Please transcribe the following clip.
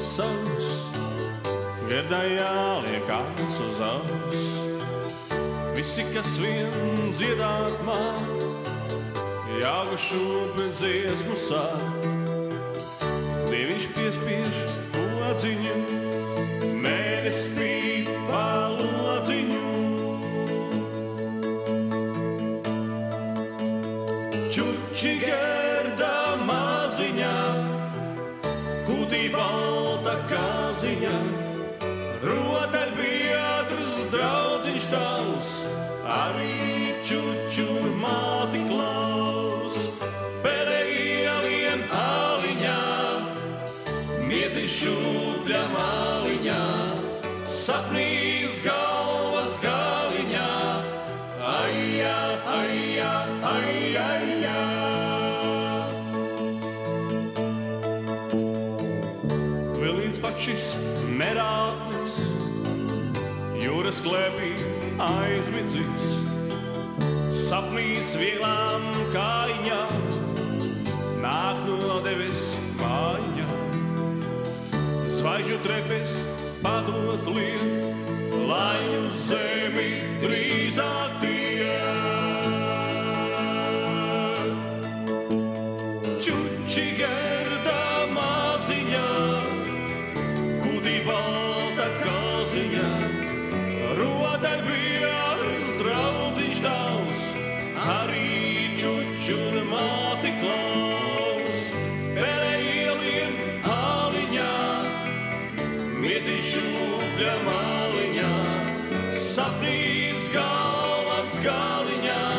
savs, Girdējā liekās uz auss. Visi, kas vien dziedāt māk, Jāga šūpi dziesmu sāk. Dievišķi piespiež lodziņu, mēnesis spīd palodziņu. Čuči balta kāziņā, rotaļbiedrs draudziņš tavs, arī čuču māti klaus. Pēdējiem aliņā, mieti šūpļa māliņā, sapnīs Šis nerātnis, jūras klēpī aizmidzis, sapnīts vieglām kājiņām, nāk no devis mājiņā. Zvaigžņu trepes padot liek, rotaļbieras draudziņš tavs, arī čuču un māti klaus. Pērējiem aliņā, mieti šūpļa māliņā, sapnīts galvas galiņā,